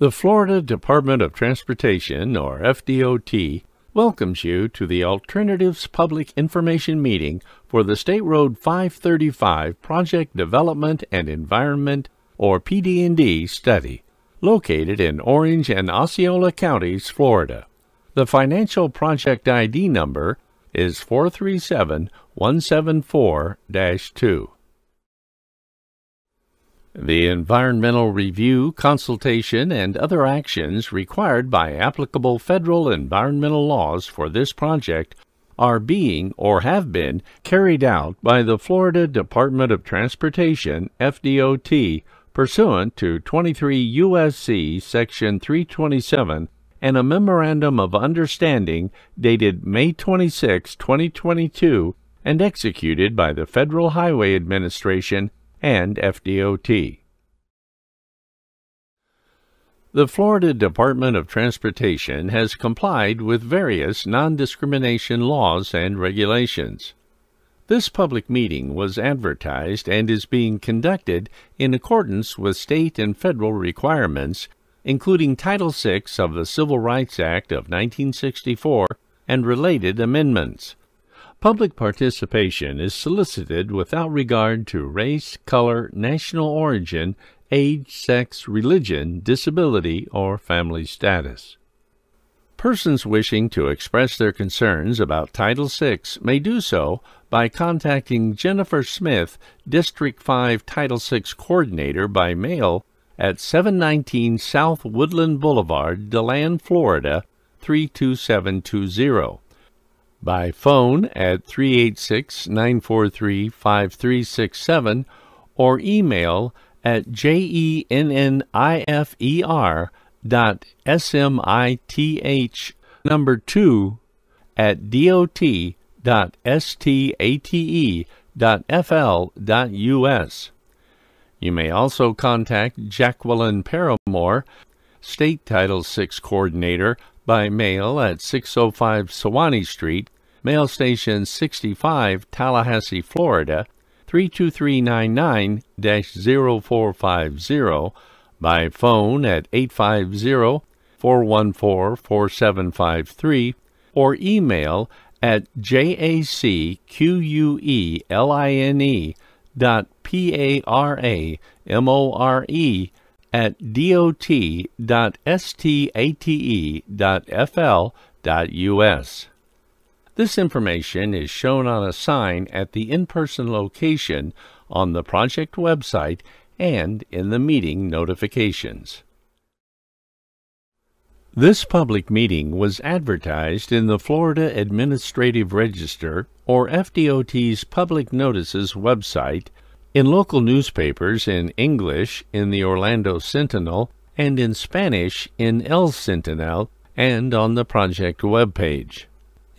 The Florida Department of Transportation, or FDOT, welcomes you to the Alternatives Public Information Meeting for the State Road 535 Project Development and Environment, or PD&E, study, located in Orange and Osceola Counties, Florida. The financial project ID number is 437174 2. The environmental review, consultation, and other actions required by applicable federal environmental laws for this project are being or have been carried out by the Florida Department of Transportation, FDOT, pursuant to 23 U.S.C. Section 327 and a Memorandum of Understanding dated May 26, 2022, and executed by the Federal Highway Administration and FDOT. The Florida Department of Transportation has complied with various non discrimination laws and regulations. This public meeting was advertised and is being conducted in accordance with state and federal requirements, including Title VI of the Civil Rights Act of 1964 and related amendments. Public participation is solicited without regard to race, color, national origin, age, sex, religion, disability, or family status. Persons wishing to express their concerns about Title VI may do so by contacting Jennifer Smith, District 5 Title VI Coordinator by mail at 719 South Woodland Boulevard, DeLand, Florida 32720 by phone at 386 943 5367 or email at jennnifer dot smith number 2 at dot dot state dot fl dot us. You may also contact Jacqueline Paramore, State Title VI Coordinator, by mail at 605 Suwannee Street, Mail Station 65, Tallahassee, Florida 32399 0450, by phone at 850 414 4753, or email at jacqueline dot p-a-r-a-m-o-r-e at dot.state.fl.us. This information is shown on a sign at the in-person location on the project website and in the meeting notifications. This public meeting was advertised in the Florida Administrative Register, or FDOT's Public Notices website, in local newspapers in English in the Orlando Sentinel and in Spanish in El Sentinel and on the project webpage.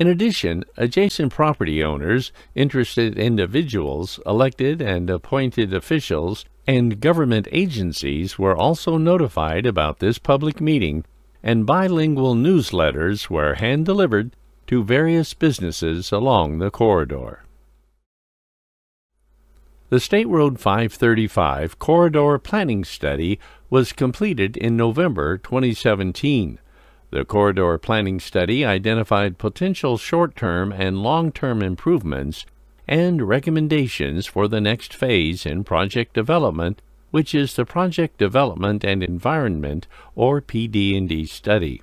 In addition, adjacent property owners, interested individuals, elected and appointed officials, and government agencies were also notified about this public meeting, and bilingual newsletters were hand delivered to various businesses along the corridor. The State Road 535 Corridor Planning Study was completed in November 2017. The Corridor Planning Study identified potential short term and long term improvements and recommendations for the next phase in project development, which is the Project Development and Environment or PD&E study.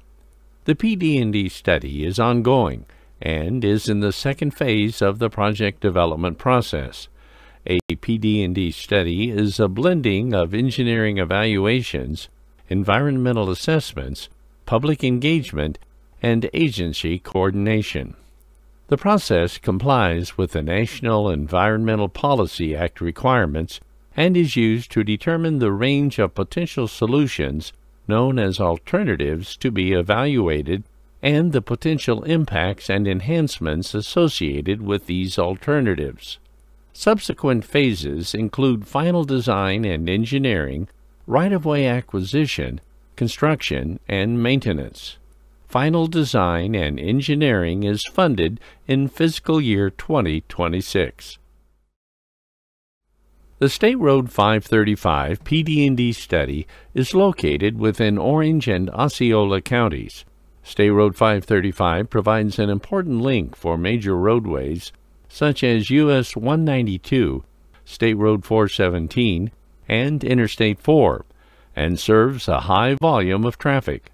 The PD&E study is ongoing and is in the second phase of the project development process. A PD&E study is a blending of engineering evaluations, environmental assessments, public engagement, and agency coordination. The process complies with the National Environmental Policy Act requirements and is used to determine the range of potential solutions known as alternatives to be evaluated and the potential impacts and enhancements associated with these alternatives. Subsequent phases include final design and engineering, right-of-way acquisition, construction, and maintenance. Final design and engineering is funded in fiscal year 2026. The State Road 535 PD&E study is located within Orange and Osceola counties. State Road 535 provides an important link for major roadways such as US 192, State Road 417, and Interstate 4, and serves a high volume of traffic.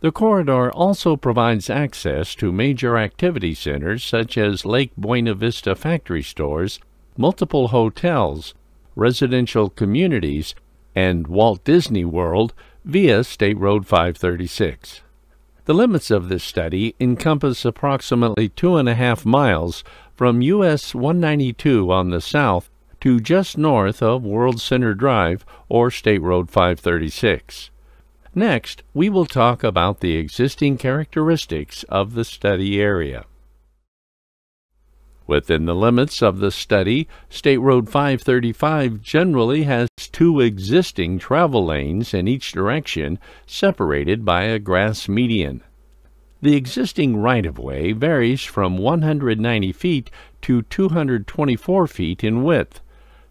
The corridor also provides access to major activity centers such as Lake Buena Vista factory stores, multiple hotels, residential communities, and Walt Disney World via State Road 536. The limits of this study encompass approximately two and a half miles from US 192 on the south to just north of World Center Drive or State Road 536. Next, we will talk about the existing characteristics of the study area. Within the limits of the study, State Road 535 generally has two existing travel lanes in each direction, separated by a grass median. The existing right-of-way varies from 190 feet to 224 feet in width.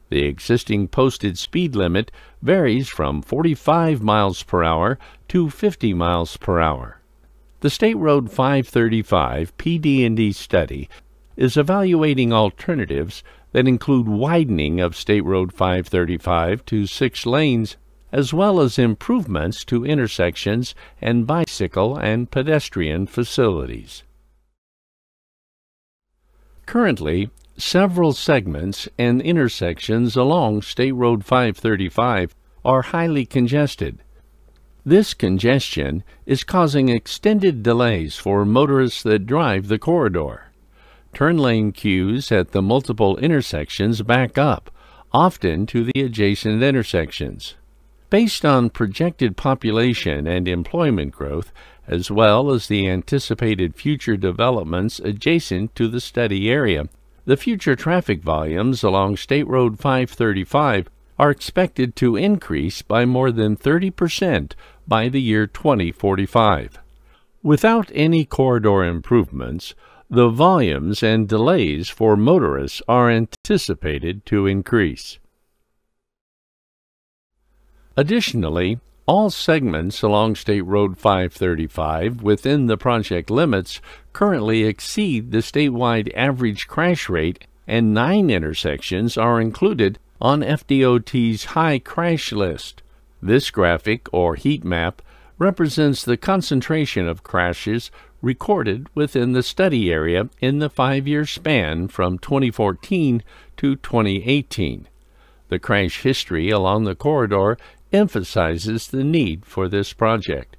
The existing posted speed limit varies from 45 miles per hour to 50 miles per hour. The State Road 535 PD&E study is evaluating alternatives that include widening of State Road 535 to six lanes as well as improvements to intersections and bicycle and pedestrian facilities. Currently, Several segments and intersections along State Road 535 are highly congested. This congestion is causing extended delays for motorists that drive the corridor. Turn lane queues at the multiple intersections back up, often to the adjacent intersections. Based on projected population and employment growth, as well as the anticipated future developments adjacent to the study area, the future traffic volumes along State Road 535 are expected to increase by more than 30% by the year 2045. Without any corridor improvements, the volumes and delays for motorists are anticipated to increase. Additionally, all segments along State Road 535 within the project limits currently exceed the statewide average crash rate, and nine intersections are included on FDOT's high crash list. This graphic, or heat map, represents the concentration of crashes recorded within the study area in the five year span from 2014 to 2018. The crash history along the corridor emphasizes the need for this project.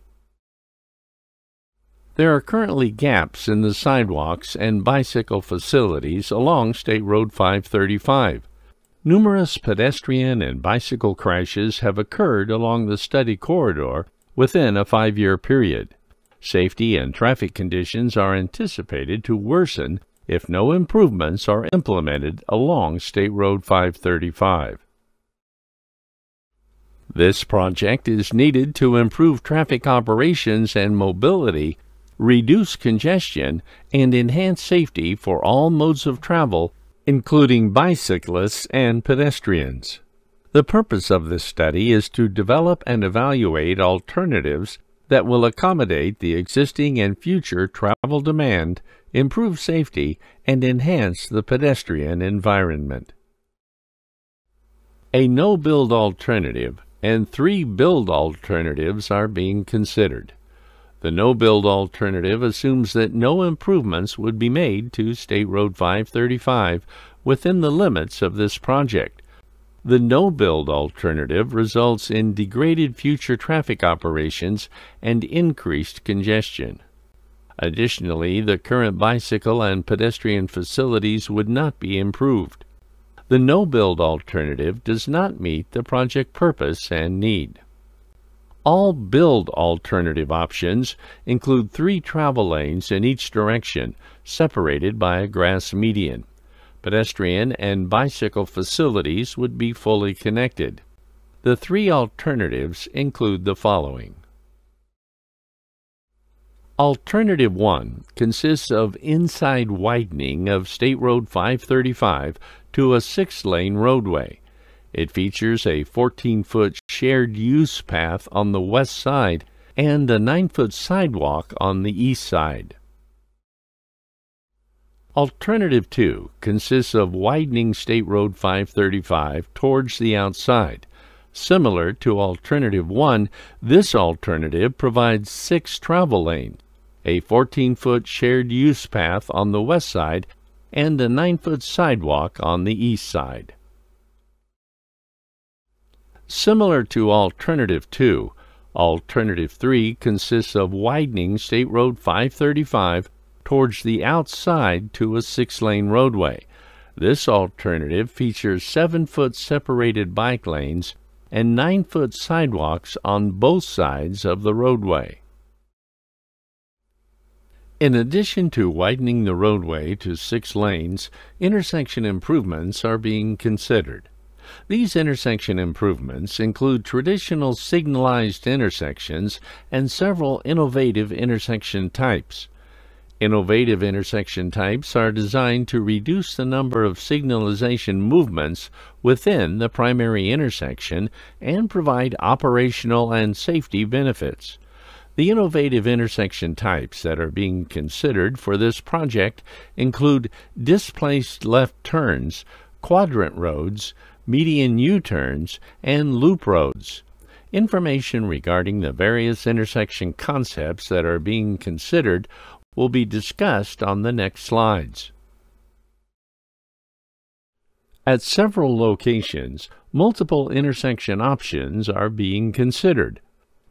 There are currently gaps in the sidewalks and bicycle facilities along State Road 535. Numerous pedestrian and bicycle crashes have occurred along the study corridor within a five year period. Safety and traffic conditions are anticipated to worsen if no improvements are implemented along State Road 535. This project is needed to improve traffic operations and mobility, reduce congestion, and enhance safety for all modes of travel, including bicyclists and pedestrians. The purpose of this study is to develop and evaluate alternatives that will accommodate the existing and future travel demand, improve safety, and enhance the pedestrian environment. A no-build alternative and three build alternatives are being considered. The no build alternative assumes that no improvements would be made to State Road 535 within the limits of this project. The no build alternative results in degraded future traffic operations and increased congestion. Additionally, the current bicycle and pedestrian facilities would not be improved. The no-build alternative does not meet the project purpose and need. All build alternative options include three travel lanes in each direction, separated by a grass median. Pedestrian and bicycle facilities would be fully connected. The three alternatives include the following. Alternative 1 consists of inside widening of State Road 535 to a six lane roadway. It features a 14 foot shared use path on the west side and a 9 foot sidewalk on the east side. Alternative 2 consists of widening State Road 535 towards the outside. Similar to Alternative 1, this alternative provides six travel lanes, a 14 foot shared use path on the west side, and a 9 foot sidewalk on the east side. Similar to Alternative 2, Alternative 3 consists of widening State Road 535 towards the outside to a six lane roadway. This alternative features 7 foot separated bike lanes and 9 foot sidewalks on both sides of the roadway. In addition to widening the roadway to six lanes, intersection improvements are being considered. These intersection improvements include traditional signalized intersections and several innovative intersection types. Innovative intersection types are designed to reduce the number of signalization movements within the primary intersection and provide operational and safety benefits. The innovative intersection types that are being considered for this project include displaced left turns, quadrant roads, median U-turns, and loop roads. Information regarding the various intersection concepts that are being considered will be discussed on the next slides. At several locations, multiple intersection options are being considered.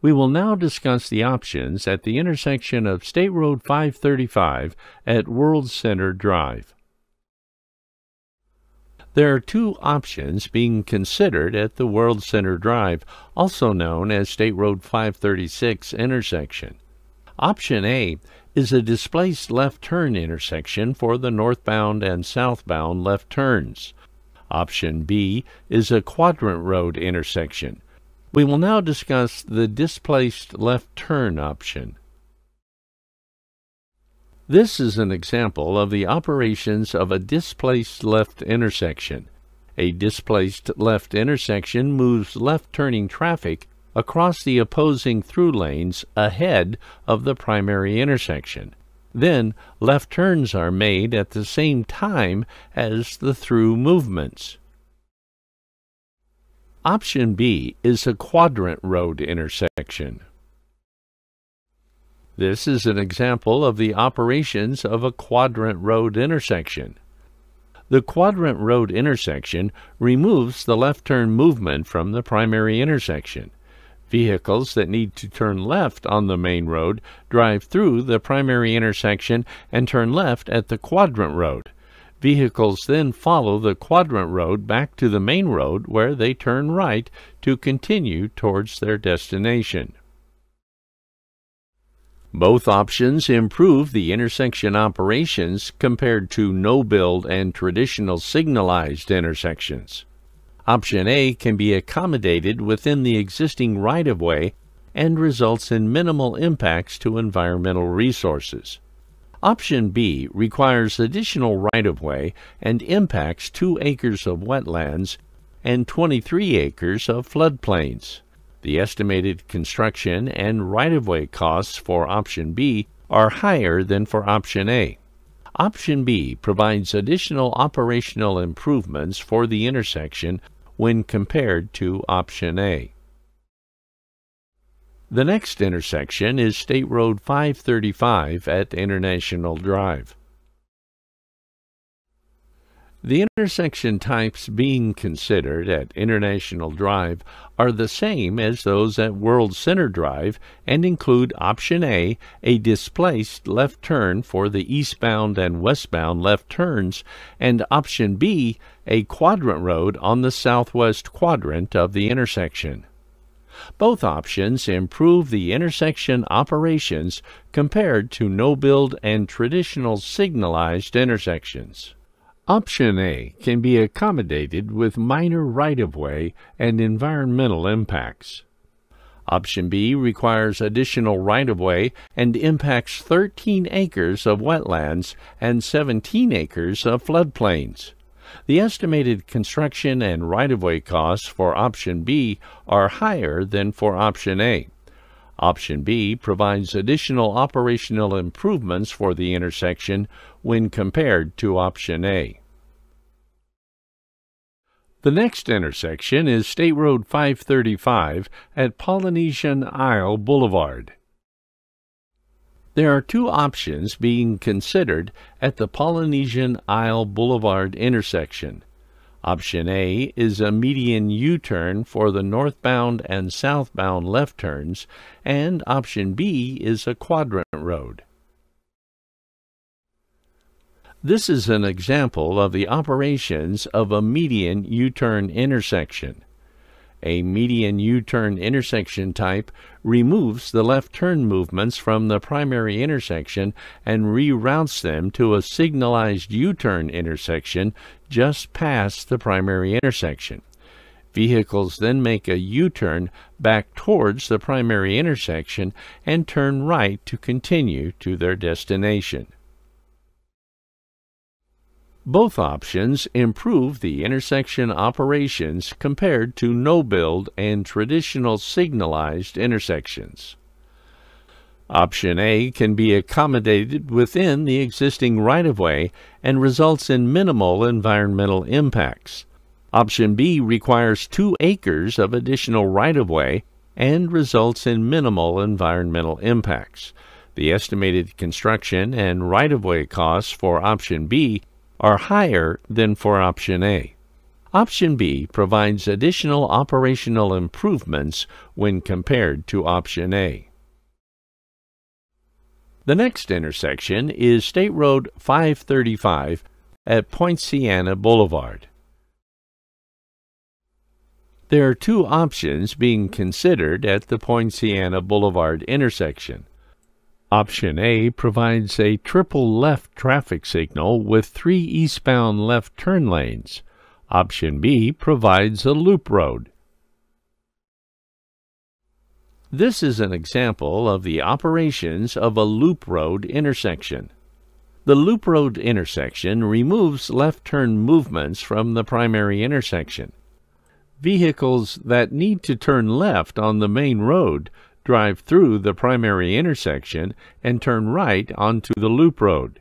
We will now discuss the options at the intersection of State Road 535 at World Center Drive. There are two options being considered at the World Center Drive, also known as State Road 536 intersection. Option A is a displaced left turn intersection for the northbound and southbound left turns. Option B is a quadrant road intersection. We will now discuss the displaced left turn option. This is an example of the operations of a displaced left intersection. A displaced left intersection moves left turning traffic across the opposing through lanes ahead of the primary intersection. Then left turns are made at the same time as the through movements. Option B is a quadrant road intersection. This is an example of the operations of a quadrant road intersection. The quadrant road intersection removes the left turn movement from the primary intersection. Vehicles that need to turn left on the main road drive through the primary intersection and turn left at the quadrant road. Vehicles then follow the quadrant road back to the main road where they turn right to continue towards their destination. Both options improve the intersection operations compared to no-build and traditional signalized intersections. Option A can be accommodated within the existing right-of-way and results in minimal impacts to environmental resources. Option B requires additional right-of-way and impacts 2 acres of wetlands and 23 acres of floodplains. The estimated construction and right-of-way costs for option B are higher than for option A. Option B provides additional operational improvements for the intersection when compared to option A. The next intersection is State Road 535 at International Drive. The intersection types being considered at International Drive are the same as those at World Center Drive and include Option A, a displaced left turn for the eastbound and westbound left turns, and Option B, a quadrant road on the southwest quadrant of the intersection. Both options improve the intersection operations compared to no-build and traditional signalized intersections. Option A can be accommodated with minor right-of-way and environmental impacts. Option B requires additional right-of-way and impacts 13 acres of wetlands and 17 acres of floodplains. The estimated construction and right of way costs for option B are higher than for option A. Option B provides additional operational improvements for the intersection when compared to option A. The next intersection is State Road 535 at Polynesian Isle Boulevard. There are two options being considered at the Polynesian Isle Boulevard intersection. Option A is a median U-turn for the northbound and southbound left turns, and option B is a quadrant road. This is an example of the operations of a median U-turn intersection. A median U-turn intersection type removes the left turn movements from the primary intersection and reroutes them to a signalized U-turn intersection just past the primary intersection. Vehicles then make a U-turn back towards the primary intersection and turn right to continue to their destination. Both options improve the intersection operations compared to no-build and traditional signalized intersections. Option A can be accommodated within the existing right-of-way and results in minimal environmental impacts. Option B requires two acres of additional right-of-way and results in minimal environmental impacts. The estimated construction and right-of-way costs for option B are higher than for option A. Option B provides additional operational improvements when compared to option A. The next intersection is State Road 535 at Poinciana Boulevard. There are two options being considered at the Poinciana Boulevard intersection. Option A provides a triple left traffic signal with three eastbound left turn lanes. Option B provides a loop road. This is an example of the operations of a loop road intersection. The loop road intersection removes left turn movements from the primary intersection. Vehicles that need to turn left on the main road drive through the primary intersection and turn right onto the loop road.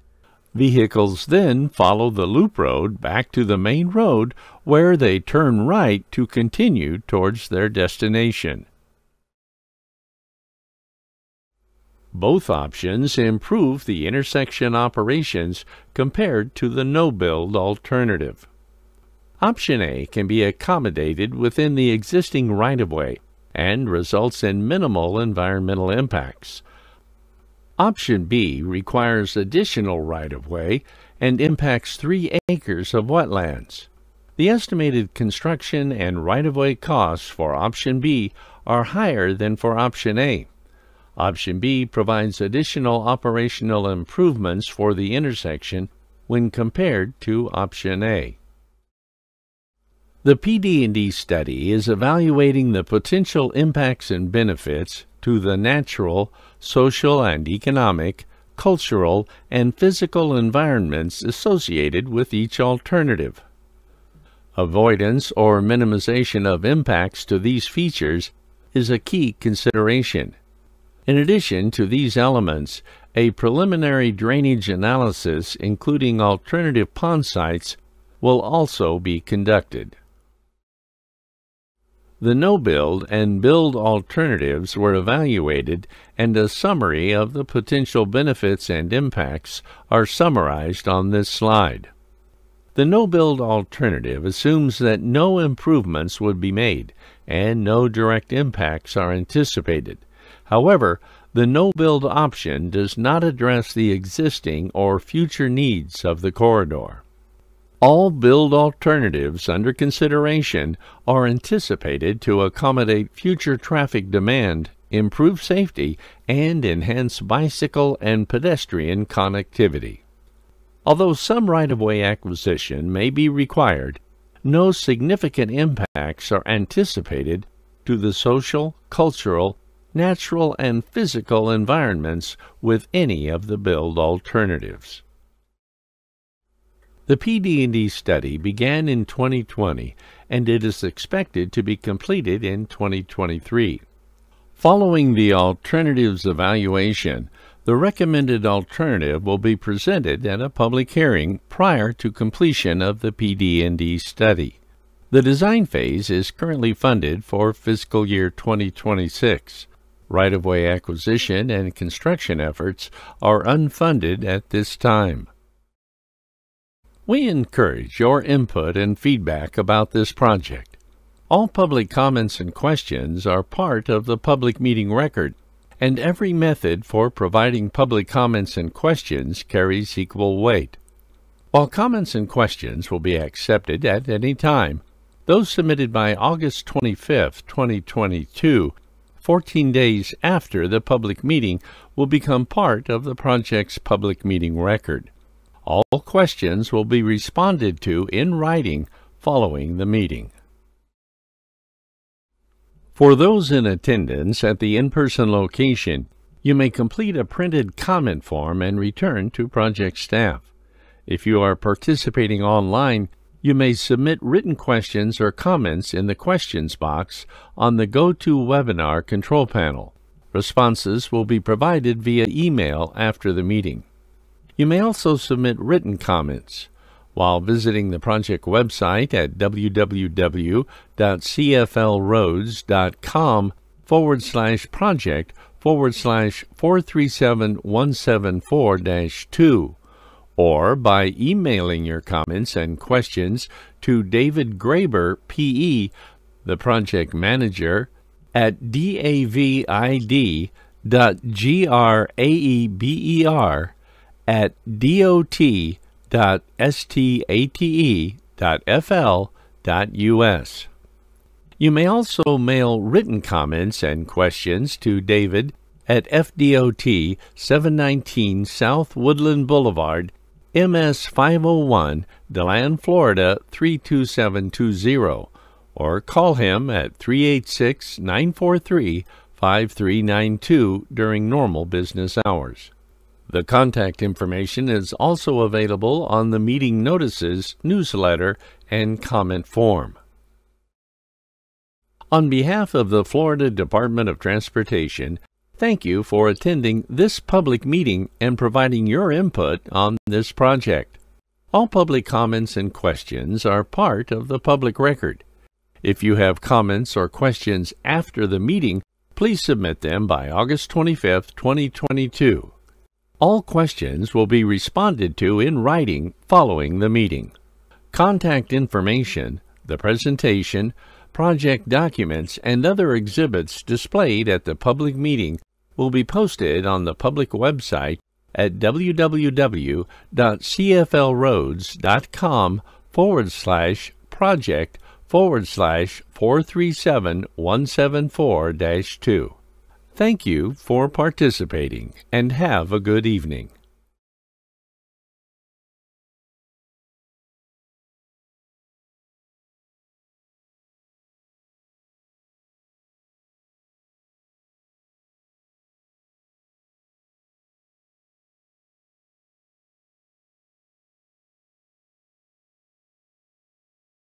Vehicles then follow the loop road back to the main road where they turn right to continue towards their destination. Both options improve the intersection operations compared to the no-build alternative. Option A can be accommodated within the existing right-of-way and results in minimal environmental impacts. Option B requires additional right-of-way and impacts 3 acres of wetlands. The estimated construction and right-of-way costs for Option B are higher than for Option A. Option B provides additional operational improvements for the intersection when compared to Option A. The PD&E study is evaluating the potential impacts and benefits to the natural, social and economic, cultural, and physical environments associated with each alternative. Avoidance or minimization of impacts to these features is a key consideration. In addition to these elements, a preliminary drainage analysis including alternative pond sites will also be conducted. The no-build and build alternatives were evaluated and a summary of the potential benefits and impacts are summarized on this slide. The no-build alternative assumes that no improvements would be made and no direct impacts are anticipated. However, the no-build option does not address the existing or future needs of the corridor. All build alternatives under consideration are anticipated to accommodate future traffic demand, improve safety, and enhance bicycle and pedestrian connectivity. Although some right-of-way acquisition may be required, no significant impacts are anticipated to the social, cultural, natural, and physical environments with any of the build alternatives. The PD&E study began in 2020 and it is expected to be completed in 2023. Following the alternatives evaluation, the recommended alternative will be presented at a public hearing prior to completion of the PD&E study. The design phase is currently funded for fiscal year 2026. Right-of-way acquisition and construction efforts are unfunded at this time. We encourage your input and feedback about this project. All public comments and questions are part of the public meeting record, and every method for providing public comments and questions carries equal weight. While comments and questions will be accepted at any time, those submitted by August 25, 2022, 14 days after the public meeting, will become part of the project's public meeting record. All questions will be responded to in writing following the meeting. For those in attendance at the in-person location, you may complete a printed comment form and return to project staff. If you are participating online, you may submit written questions or comments in the questions box on the GoToWebinar control panel. Responses will be provided via email after the meeting. You may also submit written comments while visiting the project website at www.cflroads.com forward slash project forward slash 437174 2 or by emailing your comments and questions to David Graeber, PE, the project manager, at david.graeber at dot.state.fl.us. You may also mail written comments and questions to David at FDOT 719 South Woodland Boulevard, MS 501, DeLand, Florida 32720, or call him at 386 943 5392 during normal business hours. The contact information is also available on the meeting notices, newsletter, and comment form. On behalf of the Florida Department of Transportation, thank you for attending this public meeting and providing your input on this project. All public comments and questions are part of the public record. If you have comments or questions after the meeting, please submit them by August 25, 2022. All questions will be responded to in writing following the meeting. Contact information, the presentation, project documents, and other exhibits displayed at the public meeting will be posted on the public website at www.cflroads.com forward slash project forward slash 437174 2. Thank you for participating and have a good evening.